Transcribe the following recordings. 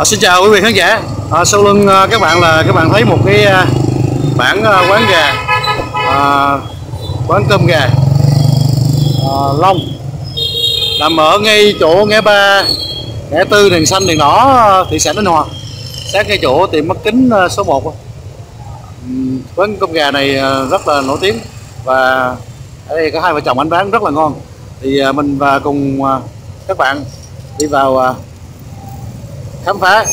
À, xin chào quý vị khán giả. À, sau lưng à, các bạn là các bạn thấy một cái à, bảng à, quán gà, à, quán cơm gà à, Long nằm ở ngay chỗ ngã ba, ngã tư đèn xanh đèn đỏ thị xã Ninh Hòa, sát ngay chỗ tiệm mắt kính à, số 1 quán cơm gà này à, rất là nổi tiếng và ở đây có hai vợ chồng anh bán rất là ngon. Thì à, mình và cùng à, các bạn đi vào à, khám phá.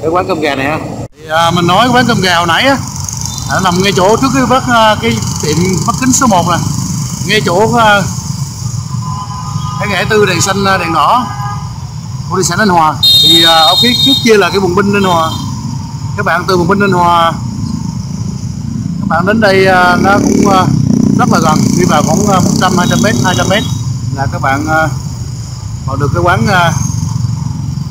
Cái quán cơm gà này ha thì, à, mình nói quán cơm gà hồi nãy á nó nằm ngay chỗ trước cái bác à, cái tiệm mắt kính số 1 nè. Ngay chỗ à, cái ngã tư đèn xanh à, đèn đỏ của thị xã Ninh Hòa. Thì à, ở phía trước kia là cái vùng binh Ninh Hòa. Các bạn từ vùng binh Ninh Hòa các bạn đến đây nó cũng rất là gần. Đi vào khoảng 100 200 mét 200 mét là các bạn vào được cái quán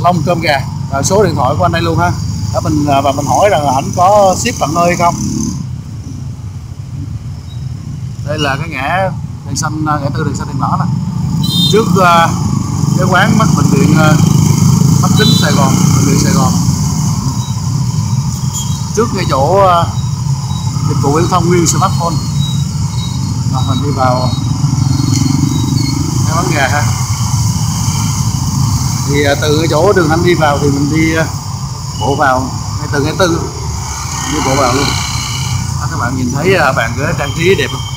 Long cơm gà và số điện thoại của anh đây luôn ha. Để mình à, và mình hỏi rằng là ảnh có ship tận nơi hay không. Đây là cái ngã đèn xanh à, ngã tư đèn xanh đèn đỏ nè. Trước uh, cái quán mắt bệnh viện uh, mắt kính Sài Gòn bệnh viện Sài Gòn. Trước ngay chỗ uh, dịch vụ viễn thông nguyên smartphone. Và mình đi vào cái bán gà ha thì à, từ cái chỗ đường anh đi vào thì mình đi à, bộ vào ngay từ ngay tư đi bộ vào luôn. Đó, các bạn nhìn thấy bàn ghế trang trí đẹp không?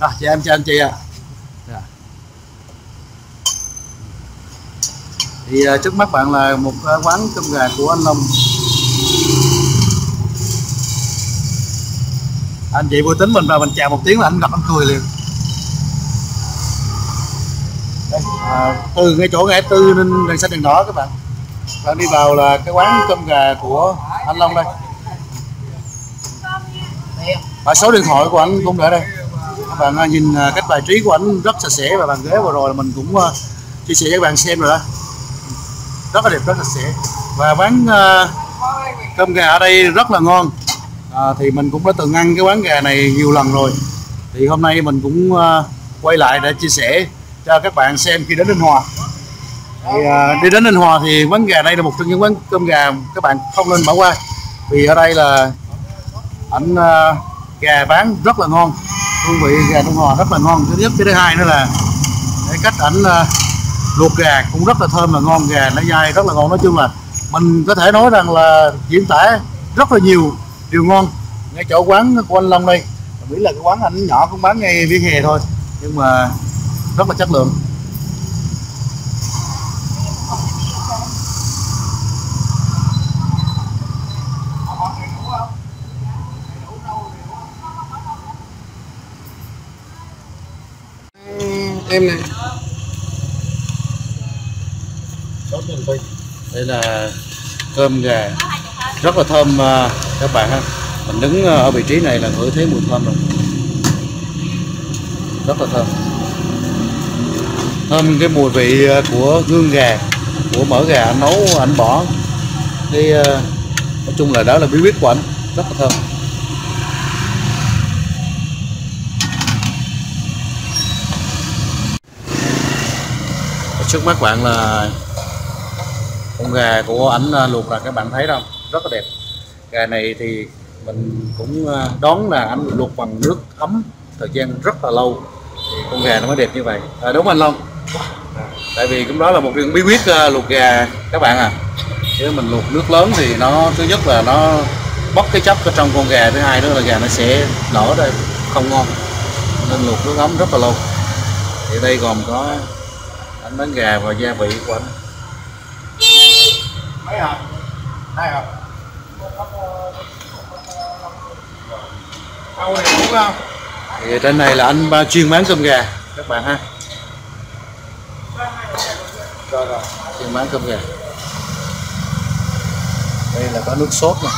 À, chị em chào anh chị ạ thì à, trước mắt bạn là một à, quán cơm gà của anh Long. Anh chị vui tính mình vào mình chào một tiếng là anh gặp anh cười liền. Đây, à, từ ngay chỗ ngã tư nên đèn xanh đèn đỏ các bạn. Bạn đi vào là cái quán cơm gà của anh Long đây. Và số điện thoại của anh cũng để đây. Các bạn à, nhìn cách bài trí của anh rất sạch sẽ và bàn ghế vừa rồi là mình cũng chia sẻ với các bạn xem rồi đó rất là đẹp rất là sạch sẽ và bán uh, cơm gà ở đây rất là ngon. À, thì mình cũng đã từng ăn cái quán gà này nhiều lần rồi. Thì hôm nay mình cũng uh, quay lại để chia sẻ cho các bạn xem khi đến Ninh Hòa. Thì uh, đi đến Ninh Hòa thì quán gà đây là một trong những quán cơm gà các bạn không nên bỏ qua. Vì ở đây là ảnh uh, gà bán rất là ngon. Hương vị gà Ninh Hòa rất là ngon. Thứ nhất cái thứ hai nữa là cái cách ảnh uh, luộc gà cũng rất là thơm và ngon, gà nó dai rất là ngon. Nói chung là mình có thể nói rằng là diễn tả rất là nhiều điều ngon. Ngay chỗ quán của anh Long đây. Mình nghĩ là cái quán anh nhỏ cũng bán ngay vỉa hè thôi, nhưng mà rất là chất lượng. Em này. Đây là cơm gà. Rất là thơm à, các bạn ha. Mình đứng à, ở vị trí này là ngửi thấy mùi thơm rồi. Rất là thơm. Thơm cái mùi vị à, của gương gà, của mỡ gà anh nấu, anh bỏ. Cái nói chung là đó là bí quyết của anh. Rất là thơm. Trước mắt bạn là con gà của ảnh à, luộc là các bạn thấy đâu rất là đẹp. Gà này thì mình cũng đón đoán là ảnh luộc bằng nước ấm thời gian rất là lâu thì con gà nó mới đẹp như vậy. À, đúng anh Long. À, tại vì cũng đó là một trong bí quyết luộc gà các bạn à. Chứ mình luộc nước lớn thì nó thứ nhất là nó bóc cái chất ở trong con gà thứ hai nữa là gà nó sẽ nở đây không ngon. Nên luộc nước ấm rất là lâu. Thì đây gồm có anh bán gà và gia vị của anh hả? Hai hả? Âu này đúng không? Thì trên này là anh ba chuyên bán cơm gà. Các bạn ha. Rồi rồi. Chuyên bán cơm gà. Đây là có nước sốt nè.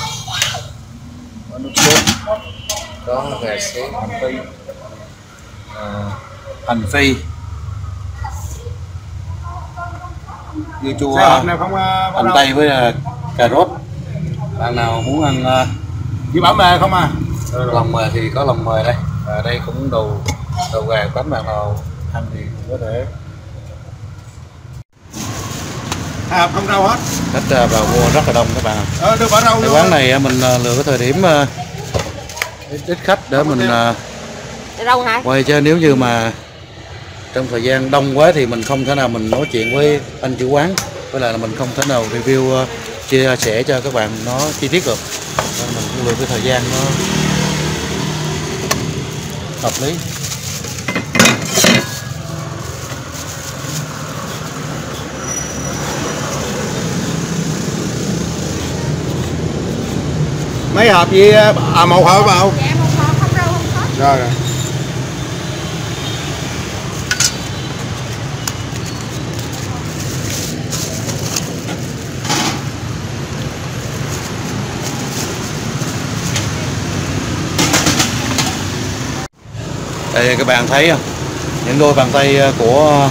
Có nước sốt. Có gà xé hành phi. À, hành phi dưa chua ờ, hành tây với ờ, cà rốt. Bạn nào muốn ăn Chỉ bảo mề không à? Lòng mời thì có lòng mời đây. Và đây cũng đồ đồ gà quán bạn nào ăn thì cũng có thể. Hộp không rau hết. khách ờ, vào mua rất là đông các bạn ạ. Ờ, đưa bỏ rau cái quán này mình lựa cái thời điểm ít, khách để mình rau hả? quay cho nếu như mà trong thời gian đông quá thì mình không thể nào mình nói chuyện với anh chủ quán với lại là mình không thể nào review ờ, chia sẻ cho các bạn nó chi tiết được nên mình cũng lựa cái thời gian nó hợp lý Mấy hộp gì? À một hộp vào. dạ một hộp không rau không có Rồi rồi. Đây các bạn thấy không? Những đôi bàn tay ờ, của ờ,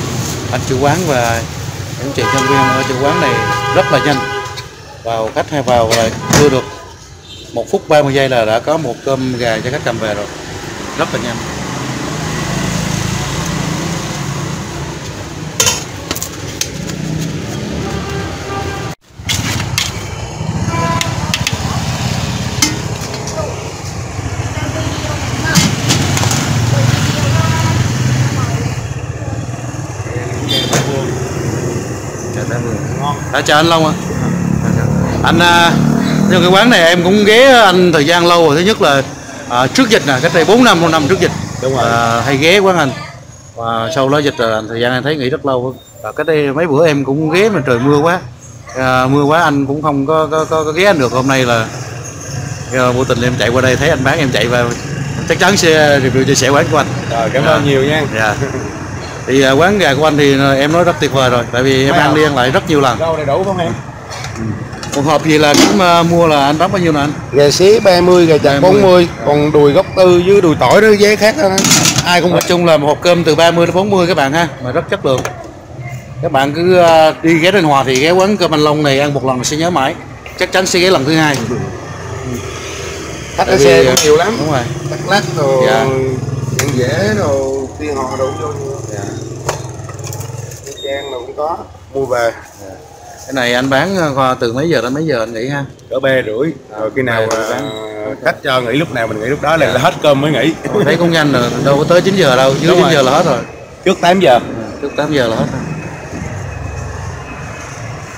anh chủ quán và những chị nhân viên ở chủ quán này rất là nhanh. Vào khách hay vào là đưa được một phút 30 giây là đã có một cơm gà cho khách cầm về rồi. Rất là nhanh. Đã chào anh Long ạ. Anh à, nhưng cái quán này em cũng ghé anh thời gian lâu rồi. Thứ nhất là à, trước dịch nè, cách đây 4 năm, 5 năm trước dịch. Đúng rồi. À, hay ghé quán anh. Và sau đó dịch rồi thời gian em thấy nghỉ rất lâu. Và cách đây mấy bữa em cũng ghé mà trời mưa quá. À, mưa quá anh cũng không có, có, có, có ghé anh được. Hôm nay là à, vô tình em chạy qua đây thấy anh bán em chạy vào chắc chắn sẽ review chia sẻ quán của anh. Rồi cảm ơn nhiều nha. Dạ. Thì à, quán gà của anh thì à, em nói rất tuyệt vời rồi, tại vì em Mấy ăn đi ăn lại rất nhiều lần. Rau đầy đủ không em? Một hộp gì là cũng à, mua là anh bán bao nhiêu nè anh? Gà xí 30, gà chặt 30. 40, còn đùi gốc tư với đùi tỏi đó giá khác đó. Ai cũng Nói chung là một hộp cơm từ 30 đến 40 các bạn ha, mà rất chất lượng. Các bạn cứ à, đi ghé Ninh Hòa thì ghé quán cơm anh Long này ăn một lần sẽ nhớ mãi. Chắc chắn sẽ ghé lần thứ hai. khách Tại ở xe cũng nhiều lắm. Đúng rồi. Đắk lắc rồi Dạ. Dễ rồi tiên họ đủ vô nhiều. Dạ. Nha Trang rồi cũng có. Mua về. Cái này anh bán à, từ mấy giờ đến mấy giờ anh nghĩ ha? cỡ bê rưỡi rồi khi nào à, khách cho nghỉ lúc nào mình nghỉ lúc đó là hết cơm mới nghỉ Ồ, thấy cũng nhanh rồi, đâu có tới 9 giờ đâu, Đúng 9 rồi. giờ là hết rồi. trước 8 giờ trước 8 giờ là hết rồi.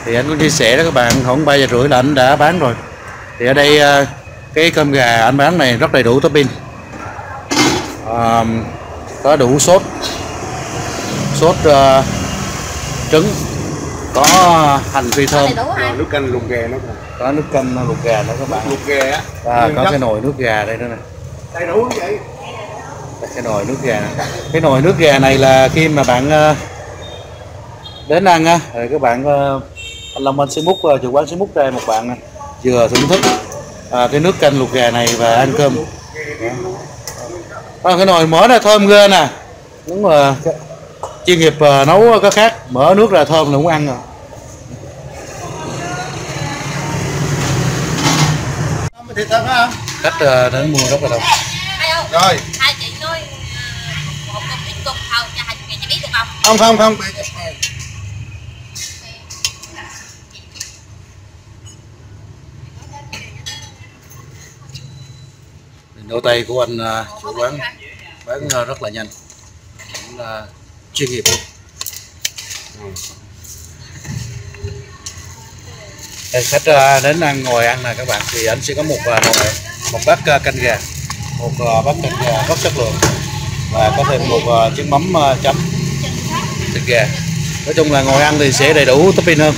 thì anh cũng chia sẻ đó các bạn khoảng 3 giờ rưỡi là anh đã bán rồi thì ở đây à, cái cơm gà anh bán này rất đầy đủ topping à, có đủ sốt sốt à, trứng. Có hành phi thơm. Rồi nước canh luộc gà nó còn có nước canh luộc gà nữa các bạn. Luộc gà á. Và có cái nồi nước gà đây nữa nè. Đầy đủ vậy. Cái nồi nước gà này. cái nồi nước gà này là khi mà bạn ờ, đến ăn á rồi các bạn ờ, anh Long anh sẽ múc ờ, chủ quán sẽ múc ra một bạn vừa thưởng thức à, cái nước canh luộc gà này và ăn cơm. À, cái nồi mở ra thơm ghê nè. Đúng cái- chuyên nghiệp ờ, nấu có khác. Mở nước ra thơm là cũng ăn rồi. Thịt thật hả khách ờ, đến mua rất là đông. Không rồi. Hai chị nói ờ, một cục ít cục thôi cho hai chị biết được không? Không không không. Đôi tay của anh ờ, chủ quán. Bán ờ, rất là nhanh. Cũng là chuyên nghiệp. Đây, khách ờ, đến ăn ngồi ăn nè các bạn thì anh sẽ có một ờ, nồi một bát canh gà một bát canh gà rất chất lượng và có thêm một chiếc mắm chấm thịt gà. Nói chung là ngồi ăn thì sẽ đầy đủ topping hơn.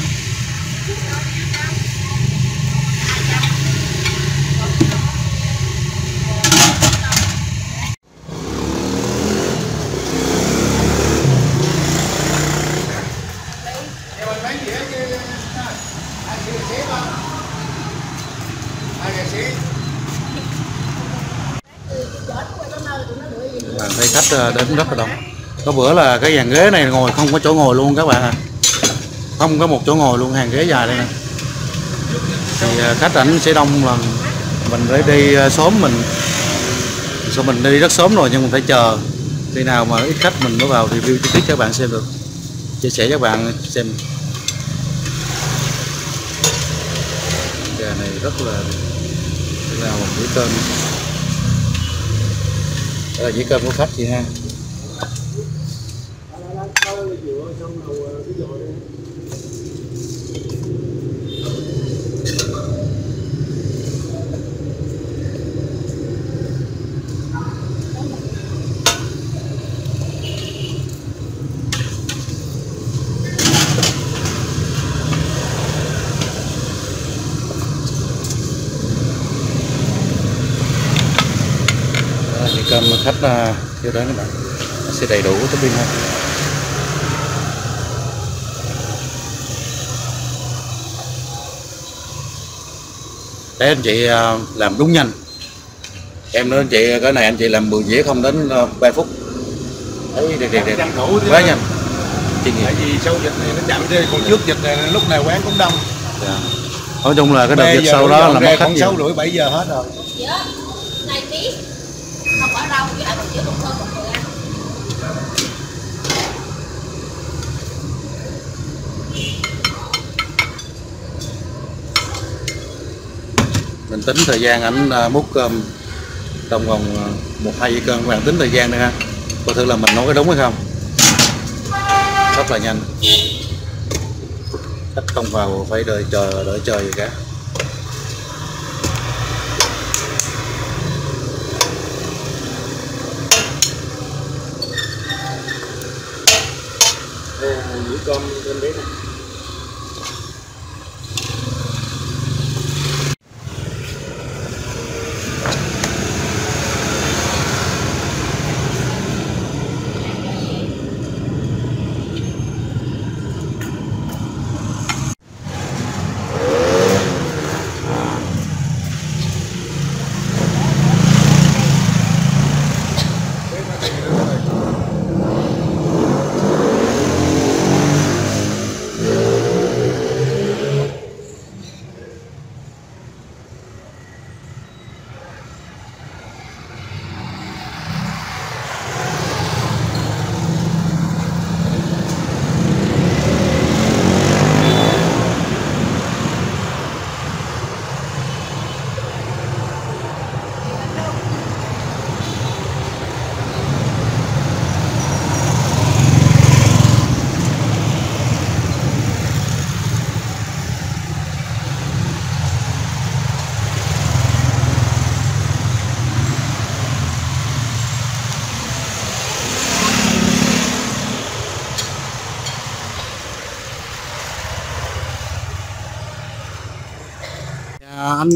Ờ, đến rất là đông. Có bữa là cái dàn ghế này ngồi không có chỗ ngồi luôn các bạn à không có một chỗ ngồi luôn, hàng ghế dài đây nè. Thì ờ, khách ảnh sẽ đông lần. Mình phải đi ờ, sớm mình. Sao mình đi rất sớm rồi nhưng mình phải chờ. Khi nào mà ít khách mình mới vào review chi tiết cho các bạn xem được. Chia sẻ cho các bạn xem. Gà này rất là đây là một cái tên đây là dĩa cơm của khách chị ha. Dĩa cơm khách uh, kêu đến các bạn. Nó sẽ đầy đủ topping ha. Để anh chị à, làm đúng nhanh. Em nói anh chị cái này anh chị làm 10 dĩa không đến à, 3 phút. Đấy đẹp đẹp đẹp. Quá nhanh. Tại vì sau dịch này nó chậm đi còn trước dịch này lúc nào quán cũng đông. Dạ. nói chung là cái đợt dịch giờ sau đó là mất khách sáu rưỡi bảy giờ hết rồi. Này tí không bỏ rau với lại một chữ một thơm một người ăn mình tính thời gian ảnh à, múc cơm trong vòng à, một hai dĩa cơm. Các bạn tính thời gian nữa ha. Coi thử là mình nấu cái đúng hay không. Rất là nhanh. Khách không vào phải đợi chờ đợi chờ gì cả.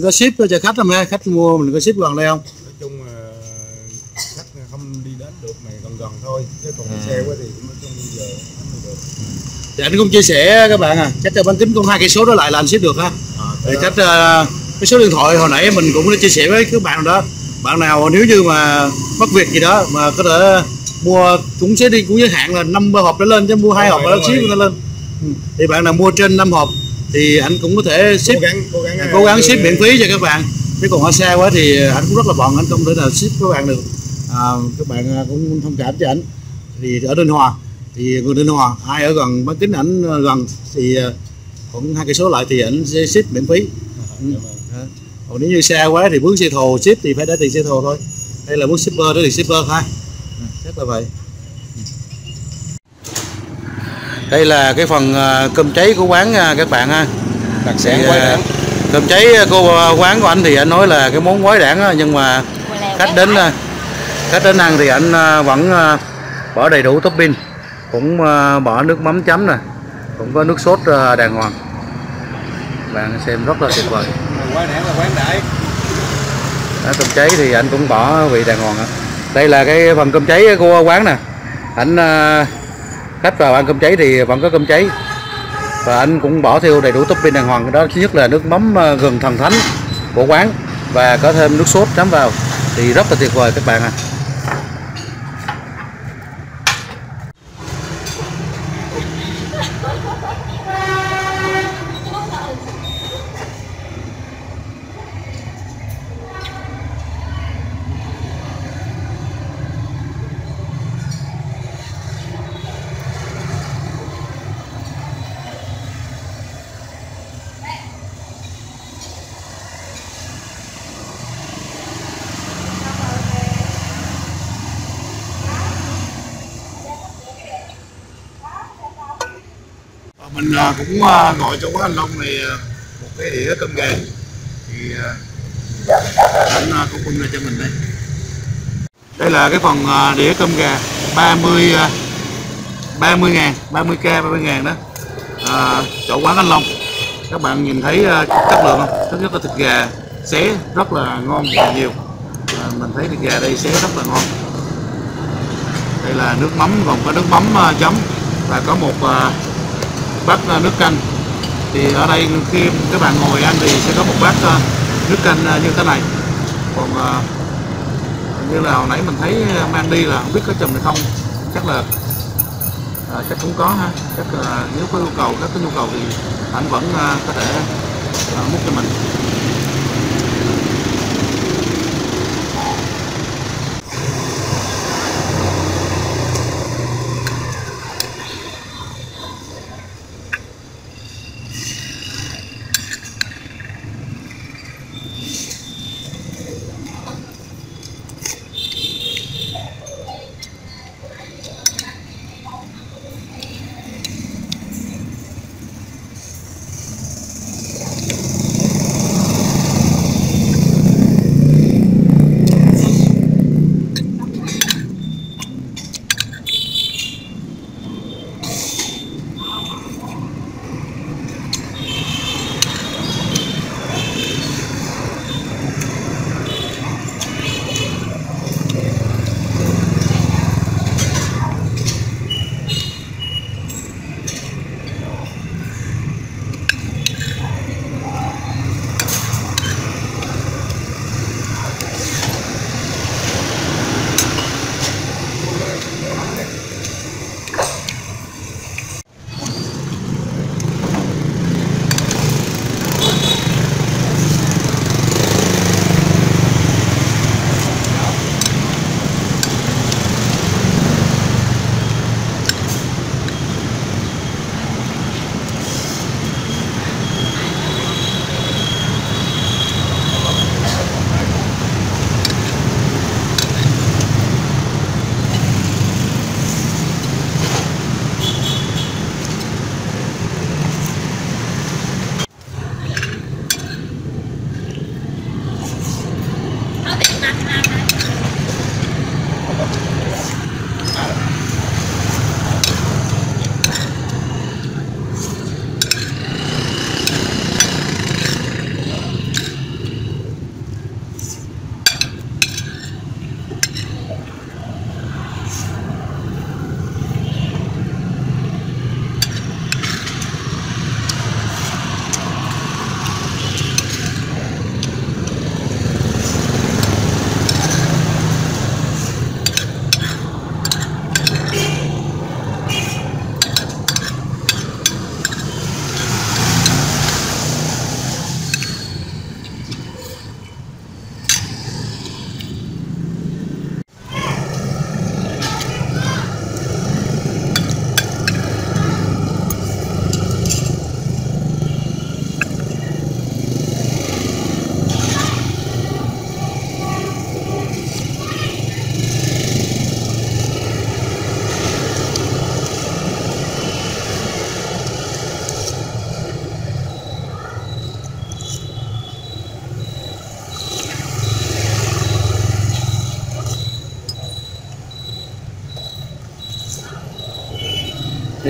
Có ship cho khách không ha khách mua mình có ship gần đây không? Nói chung là khách không đi đến được này gần gần thôi chứ còn đi xe quá thì cũng nói chung bây giờ không được. Thì anh cũng chia sẻ các bạn à cách cho bán kính con hai cây số đó lại là anh ship được ha. À, thì đó- cách à, cái số điện thoại hồi nãy mình cũng đã chia sẻ với các bạn đó. Bạn nào nếu như mà mất việc gì đó mà có thể mua cũng sẽ đi cũng giới hạn là 50 hộp trở lên chứ mua hai hộp là ship rồi. nó lên. Ừ. thì bạn nào mua trên 5 hộp thì anh cũng có thể ship cố gắng cố gắng cố gắng ship miễn phí cho các bạn. Chứ còn ở xa quá thì anh cũng rất là bận anh không thể nào ship các bạn được. À, các bạn cũng thông cảm cho anh. Thì ở Ninh Hòa thì người Ninh Hòa ai ở gần bán kính ảnh gần thì khoảng hai cây số lại thì anh sẽ ship miễn phí. Ừ. Đó. còn nếu như xa quá thì bước xe thồ ship thì phải trả tiền xe thồ thôi. Đây là bước shipper đó thì shipper thôi Ừ, chắc là vậy đây là cái phần à, cơm cháy của quán à, các bạn ha. Đặc thì, sản quay à, đảng. cơm cháy cô quán của anh thì anh nói là cái món quái đản nhưng mà khách đến khách đến ăn thì anh vẫn bỏ đầy đủ topping. Cũng bỏ nước mắm chấm nè cũng có nước sốt đàng hoàng. Bạn xem rất là tuyệt vời. Quay đảng là quán đại. Đó, cơm cháy thì anh cũng bỏ vị đàng hoàng đây là cái phần cơm cháy của quán nè. Anh khách vào ăn cơm cháy thì vẫn có cơm cháy. Và anh cũng bỏ theo đầy đủ topping đàng hoàng. Đó, thứ nhất là nước mắm ờ, gừng thần thánh của quán và có thêm nước sốt chấm vào. Thì rất là tuyệt vời các bạn à à, cũng à, gọi cho quán anh Long này à, một cái đĩa cơm gà. Thì à, anh à, cũng bưng ra cho mình đây. Đây là cái phần à, đĩa cơm gà 30 à, 30 ngàn 30k 30 ngàn đó. À, chỗ quán anh Long. Các bạn nhìn thấy à, chất lượng không? Thứ nhất là thịt gà xé rất là ngon và nhiều. À, mình thấy thịt gà đây xé rất là ngon. Đây là nước mắm còn có nước mắm à, chấm và có một bát à, nước canh. Thì ở đây khi các bạn ngồi ăn thì sẽ có một bát à, nước canh à, như thế này. Còn như là hồi nãy mình thấy mang đi là không biết có chùm hay không? Chắc là à, chắc cũng có ha. Chắc là nếu có yêu cầu các cái nhu cầu thì anh vẫn à, có thể à, múc cho mình.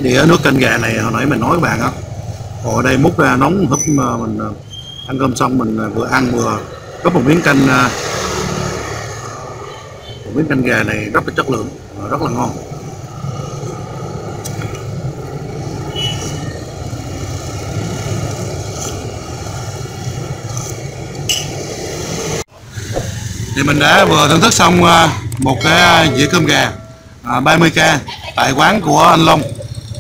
Đĩa nước canh gà này, hồi nãy mình nói với bạn á. Ở đây múc ra nóng húp mà mình à, ăn cơm xong mình à, vừa ăn vừa có một miếng canh à, một miếng canh gà này rất là chất lượng, và rất là ngon. Thì mình đã vừa thưởng thức xong một cái dĩa cơm gà 30k tại quán của anh Long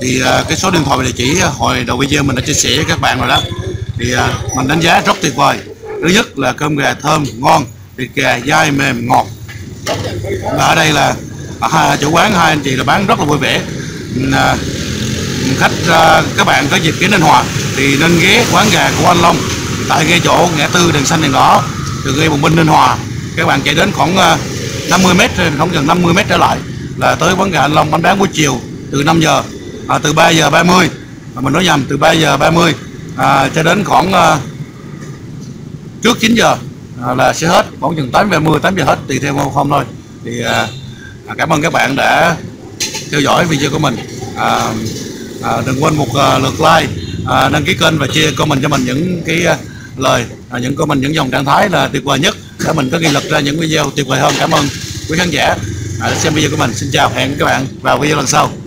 thì à, cái số điện thoại và địa chỉ à, hồi đầu video mình đã chia sẻ với các bạn rồi đó. Thì à, mình đánh giá rất tuyệt vời. Thứ nhất là cơm gà thơm ngon thịt gà dai mềm ngọt. Và ở đây là à, chủ quán hai anh chị là bán rất là vui vẻ. À, khách à, các bạn có dịp đến Ninh Hòa thì nên ghé quán gà của anh Long tại ngay chỗ ngã tư đèn xanh đèn đỏ từ ghe Bùng Binh Ninh Hòa. Các bạn chạy đến khoảng à, 50 mét không gần 50 mét trở lại là tới quán gà anh Long bánh bán buổi chiều từ 5 giờ à, từ 3 giờ 30 à, mình nói nhầm từ 3 giờ 30 à, cho đến khoảng à, trước 9 giờ à, là sẽ hết. Khoảng chừng 8 giờ 30 8 giờ hết tùy theo không thôi. Thì à, à, cảm ơn các bạn đã theo dõi video của mình. À, à, đừng quên một à, lượt like à, đăng ký kênh và chia comment cho mình những cái à, lời à, những comment những dòng trạng thái là tuyệt vời nhất để mình có nghị lực ra những video tuyệt vời hơn. Cảm ơn quý khán giả à, đã xem video của mình. Xin chào hẹn các bạn vào video lần sau.